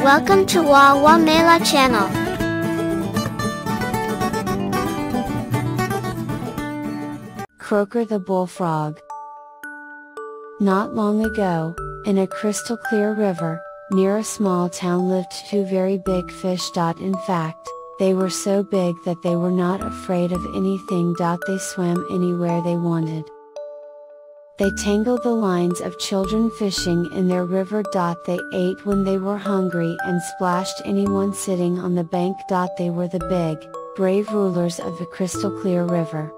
Welcome to Wawamela channel. Kroaker the Bullfrog Not long ago, in a crystal clear river, near a small town lived two very big fish. In fact, they were so big that they were not afraid of anything. They swam anywhere they wanted. They tangled the lines of children fishing in their river. They ate when they were hungry and splashed anyone sitting on the bank. They were the big, brave rulers of the crystal clear river.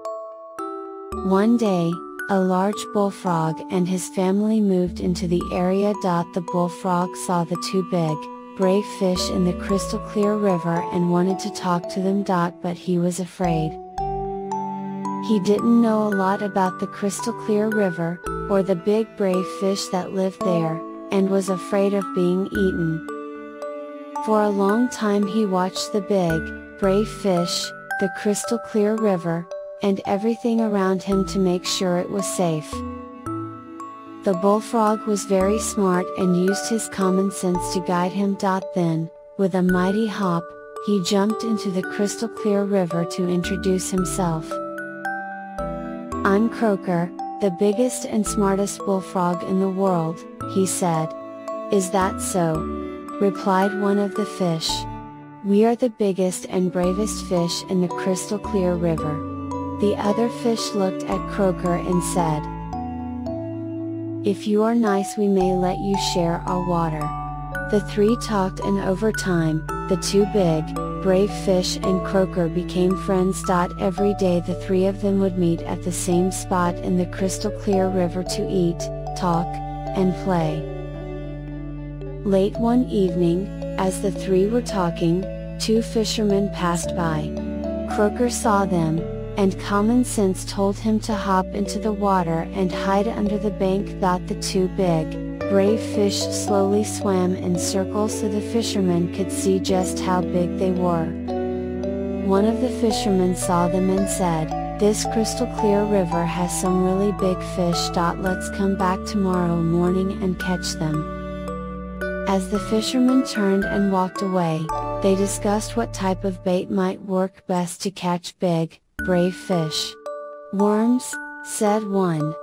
One day, a large bullfrog and his family moved into the area. The bullfrog saw the two big, brave fish in the crystal clear river and wanted to talk to them. But he was afraid. He didn't know a lot about the crystal clear river, or the big brave fish that lived there, and was afraid of being eaten. For a long time he watched the big, brave fish, the crystal clear river, and everything around him to make sure it was safe. The bullfrog was very smart and used his common sense to guide him. Then, with a mighty hop, he jumped into the crystal clear river to introduce himself. I'm Kroaker, the biggest and smartest bullfrog in the world, he said. Is that so? replied one of the fish. We are the biggest and bravest fish in the crystal clear river. The other fish looked at Kroaker and said, If you are nice we may let you share our water. The three talked and over time, the two big, brave fish and Kroaker became friends. Every day the three of them would meet at the same spot in the crystal clear river to eat, talk, and play. Late one evening, as the three were talking, two fishermen passed by. Kroaker saw them, and common sense told him to hop into the water and hide under the bank. The two big, brave fish slowly swam in circles so the fishermen could see just how big they were. One of the fishermen saw them and said, This crystal clear river has some really big fish. Let's come back tomorrow morning and catch them. As the fishermen turned and walked away, they discussed what type of bait might work best to catch big, brave fish. Worms, said one.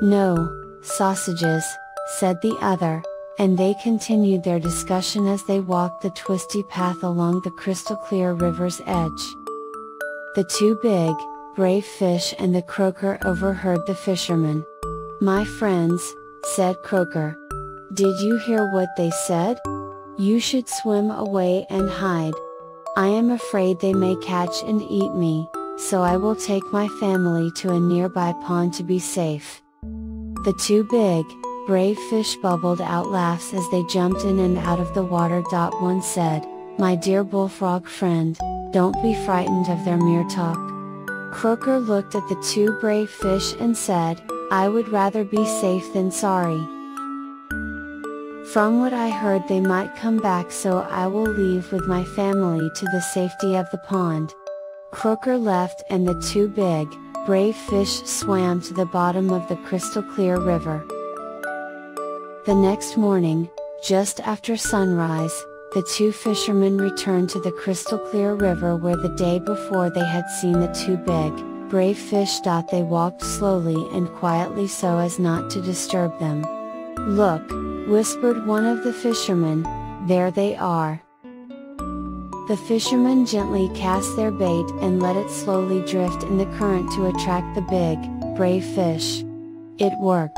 No, sausages, said the other, and they continued their discussion as they walked the twisty path along the crystal clear river's edge. The two big, brave fish and the croaker overheard the fisherman. My friends, said Kroaker. Did you hear what they said? You should swim away and hide. I am afraid they may catch and eat me, so I will take my family to a nearby pond to be safe. The two big, Brave fish bubbled out laughs as they jumped in and out of the water. One said, My dear bullfrog friend, don't be frightened of their mere talk. Kroaker looked at the two brave fish and said, I would rather be safe than sorry. From what I heard they might come back so I will leave with my family to the safety of the pond. Kroaker left and the two big, brave fish swam to the bottom of the crystal clear river. The next morning, just after sunrise, the two fishermen returned to the crystal clear river where the day before they had seen the two big, brave fish. They walked slowly and quietly so as not to disturb them. Look, whispered one of the fishermen, there they are. The fishermen gently cast their bait and let it slowly drift in the current to attract the big, brave fish. It worked.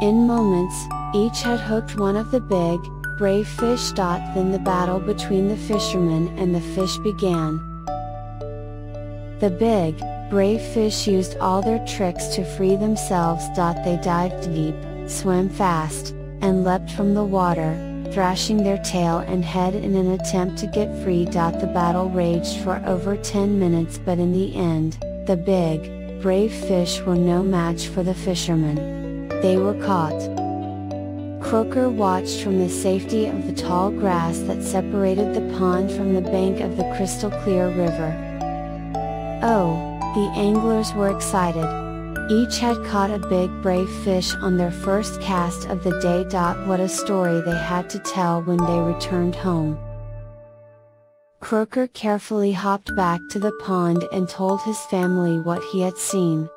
In moments, each had hooked one of the big, brave fish. Then the battle between the fishermen and the fish began. The big, brave fish used all their tricks to free themselves. They dived deep, swam fast, and leapt from the water, thrashing their tail and head in an attempt to get free. The battle raged for over 10 minutes but in the end, the big, brave fish were no match for the fishermen. They were caught. Kroaker watched from the safety of the tall grass that separated the pond from the bank of the crystal clear river. Oh, the anglers were excited. Each had caught a big brave fish on their first cast of the day. What a story they had to tell when they returned home. Kroaker carefully hopped back to the pond and told his family what he had seen.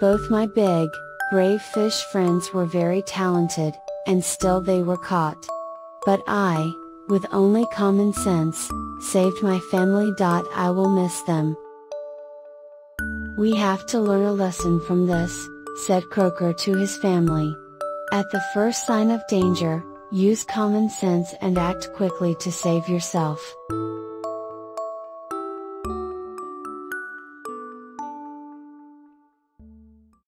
Both my big, brave fish friends were very talented, and still they were caught. But I, with only common sense, saved my family. I will miss them. We have to learn a lesson from this, said Kroaker to his family. At the first sign of danger, use common sense and act quickly to save yourself.